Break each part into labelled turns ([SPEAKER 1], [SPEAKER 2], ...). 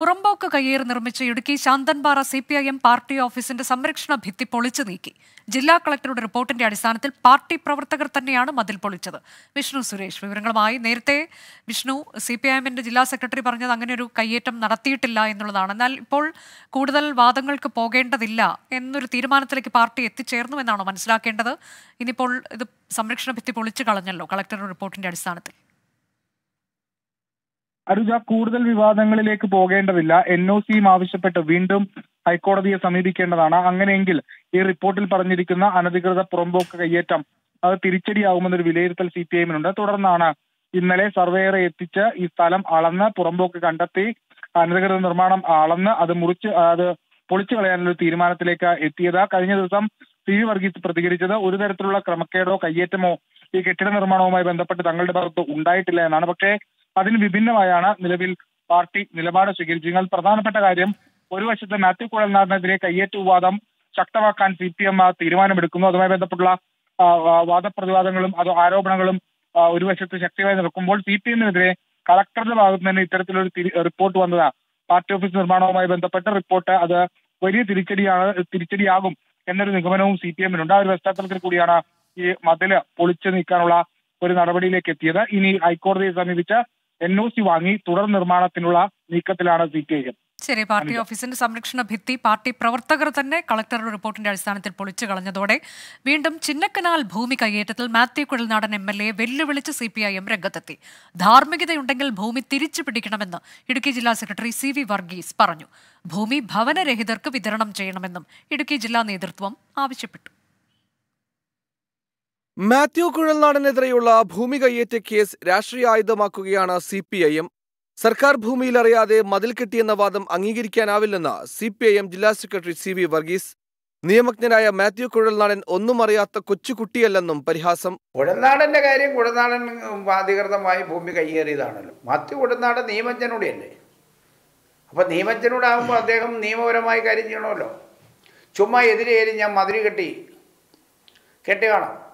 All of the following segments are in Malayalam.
[SPEAKER 1] പുറമ്പോക്ക് കയ്യേറി നിർമ്മിച്ച Idukki Santhanpara C P I M party ഓഫീസിന്റെ സംരക്ഷണ ഭിത്തി പൊളിച്ചു നീക്കി. ജില്ലാ കളക്ടറുടെ റിപ്പോർട്ടിന്റെ അടിസ്ഥാനത്തിൽ പാർട്ടി പ്രവർത്തകർ തന്നെയാണ് മതിൽ പൊളിച്ചത്. വിഷ്ണു സുരേഷ് വിവരങ്ങളുമായി. നേരത്തെ വിഷ്ണു സി പി ഐ എമ്മിന്റെ ജില്ലാ സെക്രട്ടറി പറഞ്ഞത് അങ്ങനെ ഒരു കയ്യേറ്റം നടത്തിയിട്ടില്ല എന്നുള്ളതാണ്. എന്നാൽ ഇപ്പോൾ കൂടുതൽ വാദങ്ങൾക്ക് പോകേണ്ടതില്ല എന്നൊരു തീരുമാനത്തിലേക്ക് പാർട്ടി എത്തിച്ചേർന്നു എന്നാണോ മനസ്സിലാക്കേണ്ടത്? ഇനിയിപ്പോൾ ഇത് സംരക്ഷണ ഭിത്തി പൊളിച്ചു കളഞ്ഞല്ലോ കളക്ടറുടെ റിപ്പോർട്ടിന്റെ അടിസ്ഥാനത്തിൽ.
[SPEAKER 2] അരുജ കൂടുതൽ വിവാദങ്ങളിലേക്ക് പോകേണ്ടതില്ല. എൻ ഒ സിയും ആവശ്യപ്പെട്ട് വീണ്ടും ഹൈക്കോടതിയെ സമീപിക്കേണ്ടതാണ്. അങ്ങനെയെങ്കിൽ ഈ റിപ്പോർട്ടിൽ പറഞ്ഞിരിക്കുന്ന അനധികൃത പുറമ്പോക്ക് കയ്യേറ്റം അത് തിരിച്ചടിയാകുമെന്നൊരു വിലയിരുത്തൽ സി പി ഐഎമ്മിനുണ്ട് തുടർന്നാണ് ഇന്നലെ സർവേയറെ എത്തിച്ച് ഈ സ്ഥലം അളന്ന് പുറമ്പോക്ക് കണ്ടെത്തി അനധികൃത നിർമ്മാണം അളന്ന് അത് മുറിച്ച് അത് പൊളിച്ചു കളയാനുള്ള തീരുമാനത്തിലേക്ക് എത്തിയത്. കഴിഞ്ഞ ദിവസം സി വി വർഗീസ് പ്രതികരിച്ചത് ഒരു തരത്തിലുള്ള ക്രമക്കേടോ കയ്യേറ്റമോ ഈ കെട്ടിട നിർമ്മാണവുമായി ബന്ധപ്പെട്ട് തങ്ങളുടെ ഭാഗത്ത് ഉണ്ടായിട്ടില്ല എന്നാണ്. പക്ഷേ അതിന് വിഭിന്നമായാണ് നിലവിൽ പാർട്ടി നിലപാട് സ്വീകരിച്ചത്. പ്രധാനപ്പെട്ട കാര്യം ഒരു വശത്ത് മാത്യു കുഴൽനാടിനെതിരെ കയ്യേറ്റ വിവാദം ശക്തമാക്കാൻ സി പി എം തീരുമാനമെടുക്കുന്നു. അതുമായി ബന്ധപ്പെട്ടുള്ള വാദപ്രതിവാദങ്ങളും അത് ആരോപണങ്ങളും ഒരു വശത്ത് ശക്തിയായി നിൽക്കുമ്പോൾ സി പി എമ്മിനെതിരെ കളക്ടറുടെ ഭാഗത്ത് നിന്ന് ഇത്തരത്തിലൊരു റിപ്പോർട്ട് വന്നതാണ് പാർട്ടി ഓഫീസ് നിർമ്മാണവുമായി ബന്ധപ്പെട്ട റിപ്പോർട്ട് അത് വലിയ തിരിച്ചടിയാണ് തിരിച്ചടിയാകും എന്നൊരു നിഗമനവും സി പി എമ്മിനുണ്ട്. ആ ഒരു പശ്ചാത്തലത്തിൽ കൂടിയാണ് ഈ മതിൽ പൊളിച്ചു നീക്കാനുള്ള ഒരു നടപടിയിലേക്ക് എത്തിയത്. ഇനി ഹൈക്കോടതിയെ സമീപിച്ച് എൻ ഒ സി വാങ്ങി തുടർ നിർമ്മാണത്തിനുള്ള നീക്കത്തിലാണ് സി പി ഐ എം
[SPEAKER 1] ശരി പാർട്ടി ഓഫീസിന്റെ സംരക്ഷണ ഭിത്തി പാർട്ടി പ്രവർത്തകർ തന്നെ കളക്ടറുടെ റിപ്പോർട്ടിന്റെ അടിസ്ഥാനത്തിൽ പൊളിച്ചു കളഞ്ഞതോടെ വീണ്ടും ചിന്നക്കനാൽ ഭൂമി കയ്യേറ്റത്തിൽ Mathew Kuzhalnadan M L A വെല്ലുവിളിച്ച് സി പി ഐ എം രംഗത്തെത്തി. ധാർമ്മികതയുണ്ടെങ്കിൽ ഭൂമി തിരിച്ചു പിടിക്കണമെന്ന് ഇടുക്കി ജില്ലാ സെക്രട്ടറി സി വി വർഗീസ് പറഞ്ഞു. ഭൂമി ഭവനരഹിതർക്ക് വിതരണം ചെയ്യണമെന്നും ഇടുക്കി ജില്ലാ നേതൃത്വം ആവശ്യപ്പെട്ടു.
[SPEAKER 3] മാത്യു കുഴൽനാടനെതിരെയുള്ള ഭൂമി കയ്യേറ്റ കേസ് രാഷ്ട്രീയ ആയുധമാക്കുകയാണ് സി പി ഐ എം സർക്കാർ ഭൂമിയിൽ അറിയാതെ മതിൽ കെട്ടിയെന്ന വാദം അംഗീകരിക്കാനാവില്ലെന്ന് സി പി ഐ എം ജില്ലാ സെക്രട്ടറി സി വി വർഗീസ്. നിയമജ്ഞനായ മാത്യു കുഴൽനാടൻ ഒന്നും അറിയാത്ത കൊച്ചുകുട്ടിയല്ലെന്നും പരിഹാസം.
[SPEAKER 4] കുഴൽനാടന്റെ കാര്യം കുഴൽനാടൻ അധികൃതമായി ഭൂമി കൈയേറിയതാണല്ലോ. മാത്യു കുഴൽനാടൻ നിയമജ്ഞനോടെയല്ലേ? അപ്പൊ നിയമജ്ഞനോടാകുമ്പോൾ അദ്ദേഹം നിയമപരമായി കാര്യം ചെയ്യണമല്ലോ. ചുമ്മാ എതിരെ ഞാൻ മതിരി കെട്ടി കെട്ടി കാണാം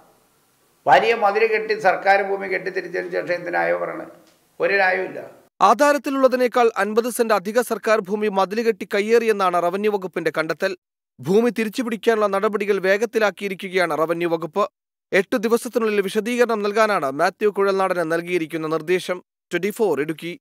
[SPEAKER 4] വലിയ മതിരി കെട്ടി സർക്കാർ ഭൂമി കെട്ടി തിരിച്ചതിന് ശേഷം എന്തിനായോ പറയണത് ഒരു ന്യായമില്ല
[SPEAKER 3] ആധാരത്തിലുള്ളതിനേക്കാൾ അൻപത് സെന്റ് അധിക സർക്കാർ ഭൂമി മതിലുകെട്ടി കയ്യേറിയെന്നാണ് റവന്യൂ വകുപ്പിന്റെ കണ്ടെത്തൽ. ഭൂമി തിരിച്ചുപിടിക്കാനുള്ള നടപടികൾ വേഗത്തിലാക്കിയിരിക്കുകയാണ് റവന്യൂ വകുപ്പ്. എട്ടു ദിവസത്തിനുള്ളിൽ വിശദീകരണം നൽകാനാണ് മാത്യു കുഴൽനാടന് നൽകിയിരിക്കുന്ന നിർദ്ദേശം. ട്വന്റി ഇടുക്കി.